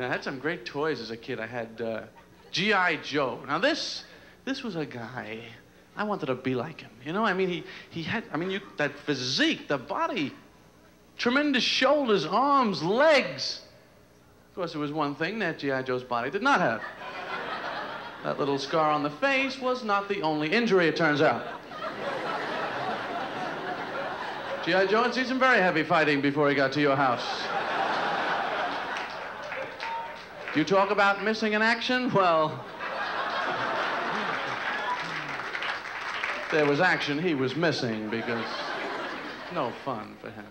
I had some great toys as a kid. I had uh, G.I. Joe. Now this, this was a guy. I wanted to be like him. You know, I mean, he, he had, I mean, you, that physique, the body, tremendous shoulders, arms, legs. Of course, there was one thing that G.I. Joe's body did not have. That little scar on the face was not the only injury, it turns out. G.I. Joe had seen some very heavy fighting before he got to your house. You talk about missing an action? Well, there was action he was missing because no fun for him.